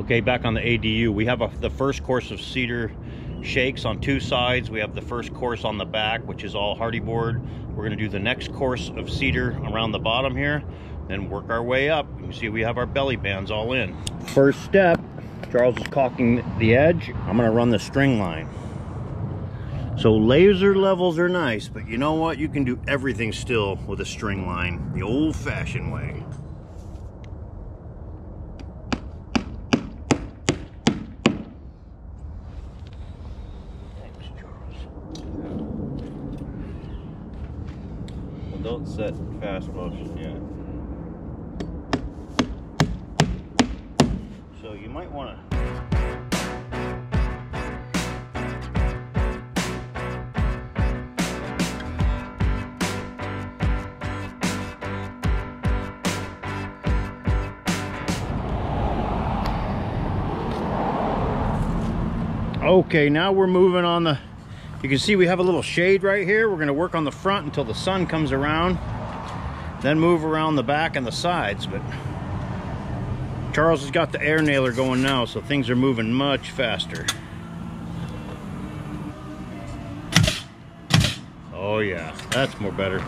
Okay, back on the ADU, we have a, the first course of cedar shakes on two sides. We have the first course on the back, which is all Hardie board. We're gonna do the next course of cedar around the bottom here, then work our way up. You can see we have our belly bands all in. First step, Charles is caulking the edge. I'm gonna run the string line. So laser levels are nice, but you know what? You can do everything still with a string line, the old fashioned way. Well, don't set fast motion yet. So you might want to Okay, now we're moving on the, you can see we have a little shade right here. We're gonna work on the front until the sun comes around, then move around the back and the sides. But Charles has got the air nailer going now, so things are moving much faster. Oh yeah, that's more better.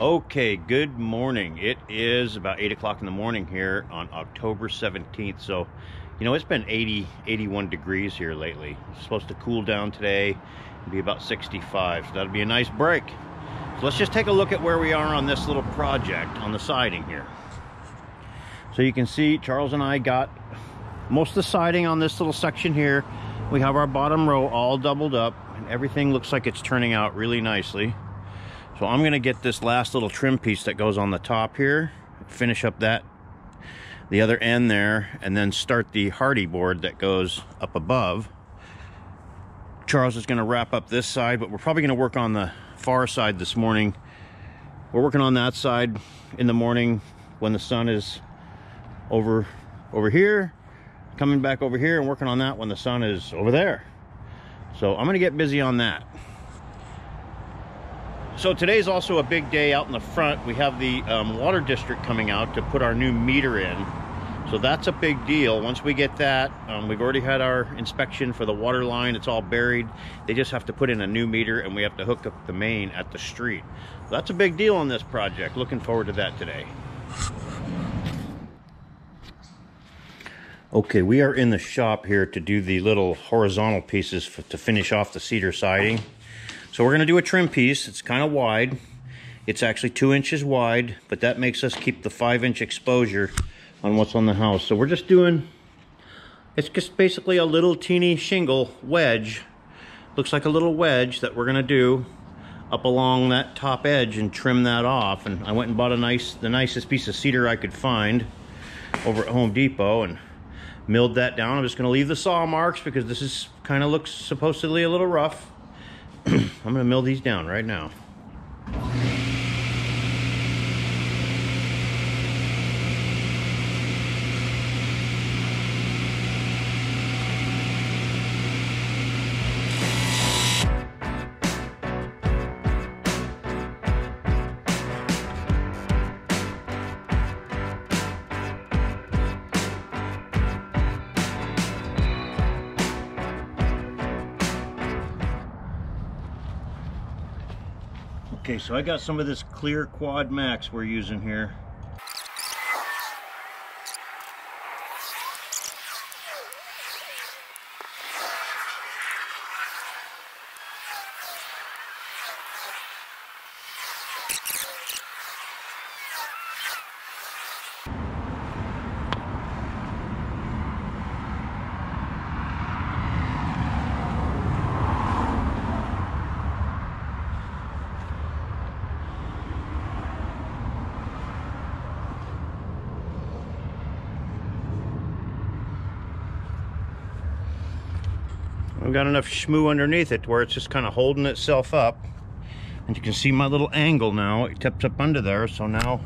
Okay, good morning. It is about 8 o'clock in the morning here on October 17th. So, you know, it's been 80, 81 degrees here lately. It's supposed to cool down today and be about 65. So that'll be a nice break. So let's just take a look at where we are on this little project on the siding here. So you can see Charles and I got most of the siding on this little section here. We have our bottom row all doubled up and everything looks like it's turning out really nicely. So I'm gonna get this last little trim piece that goes on the top here, finish up that, the other end there, and then start the Hardie board that goes up above. Charles is gonna wrap up this side, but we're probably gonna work on the far side this morning. We're working on that side in the morning when the sun is over over here, coming back over here and working on that when the sun is over there. So I'm gonna get busy on that. So today's also a big day out in the front. We have the um, water district coming out to put our new meter in. So that's a big deal. Once we get that, um, we've already had our inspection for the water line. It's all buried. They just have to put in a new meter and we have to hook up the main at the street. So that's a big deal on this project. Looking forward to that today. Okay, we are in the shop here to do the little horizontal pieces for, to finish off the cedar siding. So we're going to do a trim piece. It's kind of wide. It's actually two inches wide, but that makes us keep the five inch exposure on what's on the house. So we're just doing, it's just basically a little teeny shingle wedge. Looks like a little wedge that we're to do up along that top edge and trim that off. And I went and bought a nice, the nicest piece of cedar I could find over at Home Depot and milled that down. I'm just to leave the saw marks because this is kind of looks supposedly a little rough. I'm to mill these down right now. Okay, so I got some of this clear quad max we're using here. I've got enough schmoo underneath it where it's just kind of holding itself up. And you can see my little angle now. It tips up under there. So now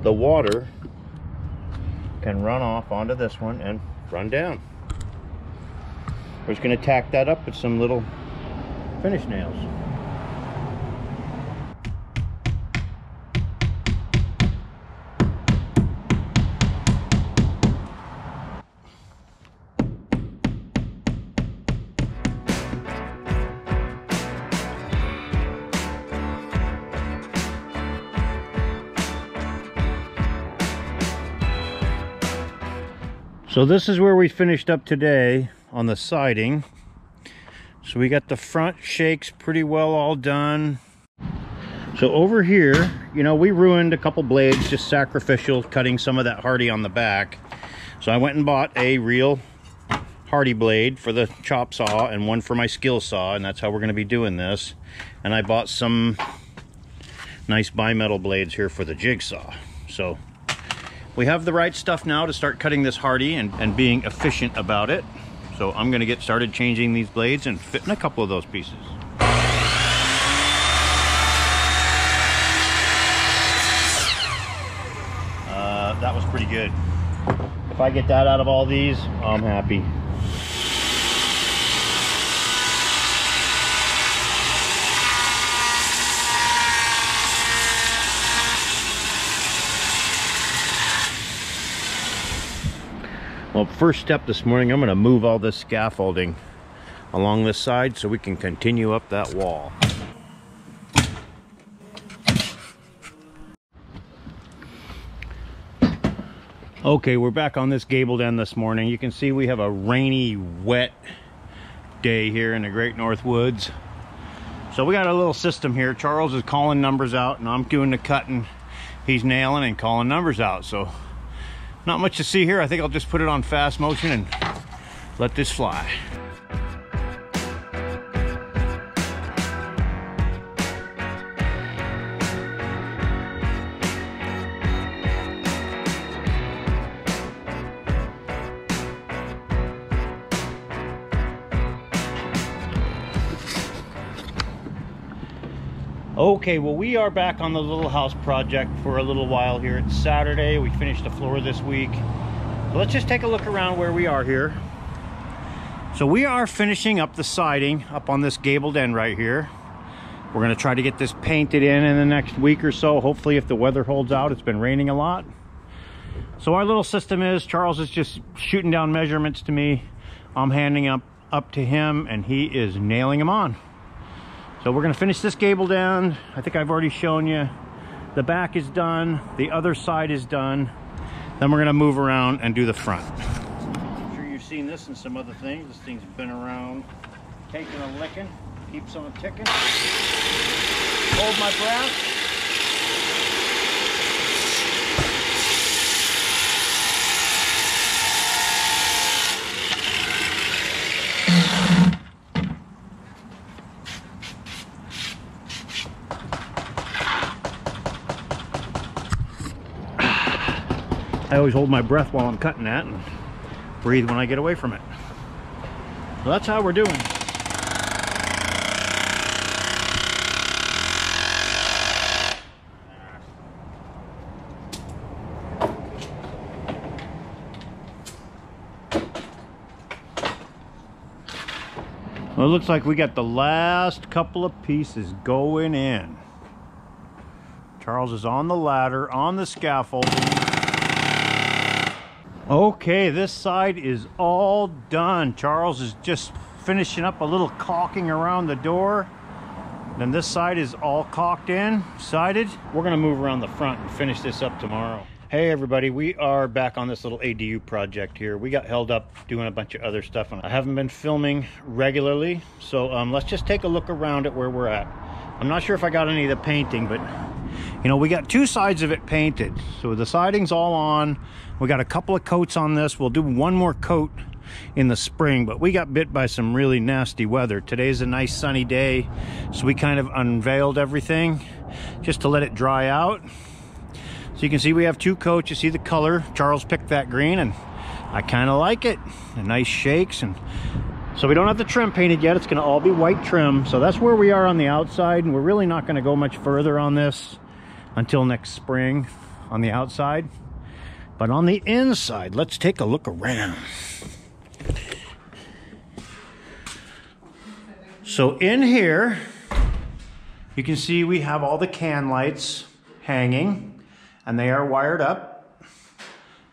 the water can run off onto this one and run down. We're just going to tack that up with some little finish nails. So this is where we finished up today on the siding. So we got the front shakes pretty well all done. So over here, you know, we ruined a couple blades, just sacrificial, cutting some of that Hardie on the back. So I went and bought a real Hardie blade for the chop saw and one for my skill saw, and that's how we're gonna be doing this. And I bought some nice bimetal blades here for the jigsaw. So we have the right stuff now to start cutting this Hardie and, and being efficient about it. So I'm gonna get started changing these blades and fitting a couple of those pieces. Uh, that was pretty good. If I get that out of all these, I'm happy. Well, first step this morning, I'm going to move all this scaffolding along this side so we can continue up that wall. Okay, we're back on this gabled end this morning. You can see we have a rainy, wet day here in the Great North Woods. So we got a little system here. Charles is calling numbers out and I'm doing the cutting. He's nailing and calling numbers out. So not much to see here. I think I'll just put it on fast motion and let this fly. Okay, well, we are back on the little house project for a little while here. It's Saturday. We finished the floor this week. Let's just take a look around where we are here. So we are finishing up the siding up on this gabled end right here. We're going to try to get this painted in in the next week or so. Hopefully, if the weather holds out, it's been raining a lot. So our little system is Charles is just shooting down measurements to me. I'm handing up up to him and he is nailing them on. So we're gonna finish this gable down. I think I've already shown you. The back is done, the other side is done. Then we're gonna move around and do the front. I'm sure you've seen this and some other things. This thing's been around, taking a licking, keeps on ticking. Hold my breath. I always hold my breath while I'm cutting that and breathe when I get away from it. So that's how we're doing. Well, it looks like we got the last couple of pieces going in. Charles is on the ladder, on the scaffolding. Okay, this side is all done. Charles is just finishing up a little caulking around the door. Then this side is all caulked in, sided. We're gonna move around the front and finish this up tomorrow. Hey everybody, we are back on this little ADU project here. We got held up doing a bunch of other stuff and I haven't been filming regularly. So um, let's just take a look around at where we're at. I'm not sure if I got any of the painting, but you know, we got two sides of it painted. So the siding's all on. We got a couple of coats on this. We'll do one more coat in the spring, but we got bit by some really nasty weather. Today's a nice sunny day, so we kind of unveiled everything just to let it dry out. So you can see we have two coats. You see the color. Charles picked that green, and I kind of like it. The nice shakes, and so we don't have the trim painted yet. It's going to all be white trim. So that's where we are on the outside, and we're really not going to go much further on this until next spring on the outside. But on the inside, let's take a look around. So in here, you can see we have all the can lights hanging and they are wired up.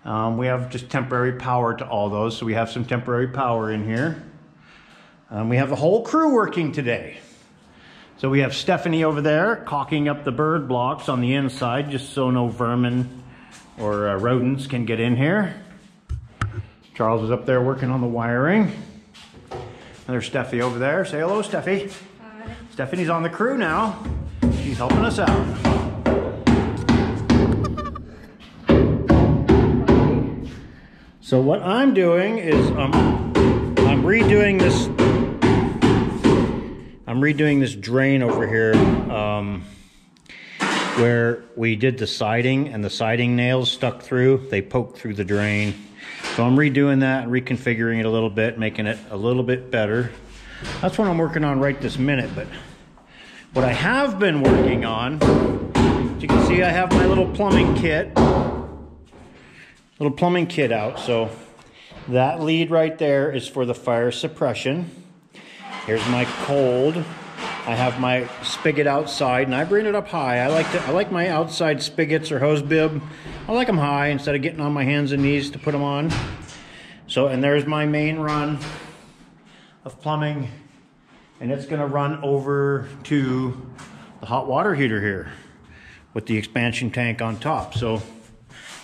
Um, we have just temporary power to all those, so we have some temporary power in here. Um, we have the whole crew working today. So we have Stephanie over there caulking up the bird blocks on the inside just so no vermin or uh, rodents can get in here. Charles is up there working on the wiring. And there's Steffi over there. Say hello, Steffi. Hi. Stephanie's on the crew now. She's helping us out. So what I'm doing is um, I'm redoing this. I'm redoing this drain over here um, where we did the siding and the siding nails stuck through. They poked through the drain. So I'm redoing that and reconfiguring it a little bit, making it a little bit better. That's what I'm working on right this minute. But what I have been working on, as you can see, I have my little plumbing kit little plumbing kit out. So that lead right there is for the fire suppression. Here's my cold. I have my spigot outside and I bring it up high. I like to I like my outside spigots or hose bib. I like them high instead of getting on my hands and knees to put them on. So and there's my main run of plumbing and it's going to run over to the hot water heater here with the expansion tank on top. So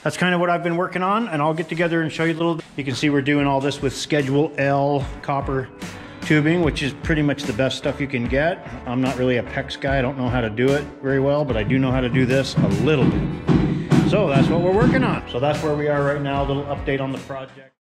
that's kind of what I've been working on and I'll get together and show you a little You can see we're doing all this with Schedule L copper tubing, which is pretty much the best stuff you can get. I'm not really a PEX guy. I don't know how to do it very well, but I do know how to do this a little bit. So that's what we're working on. So that's where we are right now, a little update on the project.